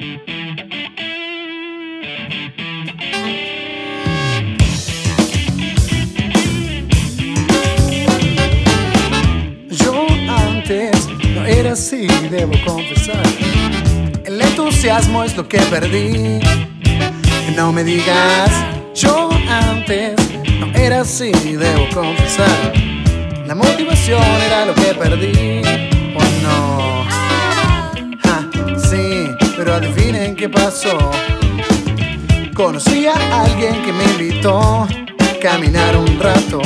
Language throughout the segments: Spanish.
Yo antes no era así, debo confesar. El entusiasmo es lo que perdí. No me digas, yo antes no era así, debo confesar. La motivación era lo que perdí. Oh no. Adivinen qué pasó. Conocí a alguien que me invitó a caminar un rato.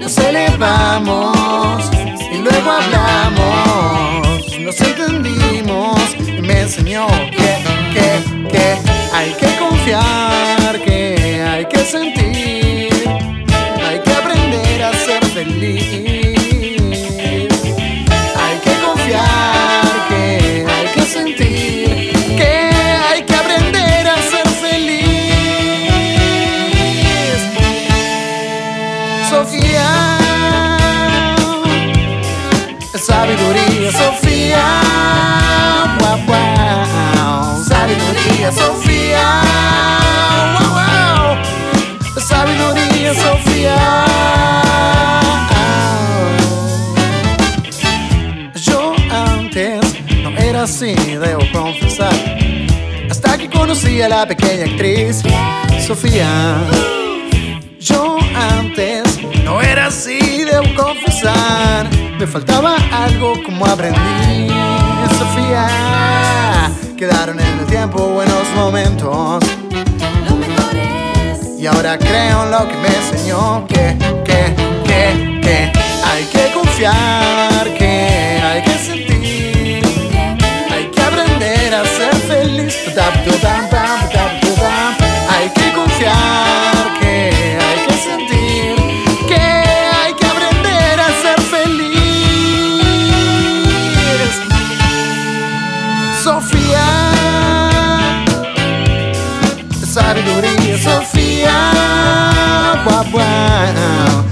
Nos elevamos y luego hablamos. Nos entendimos y me enseñó que, Sofía, sabiduría, Sofía, wow, wow, sabiduría, Sofía, wow, wow, sabiduría, Sofía. Yo antes no era así, debo confesar. Hasta que conocí a la pequeña actriz Sofía. Yo antes no era así, debo confesar. Me faltaba algo como aprendí. Sofía, quedaron en el tiempo buenos momentos. Lo mejor es Y ahora creo en lo que me enseñó que, que, que, que hay que confiar, Sofía sabiduría, Sofía. Wow,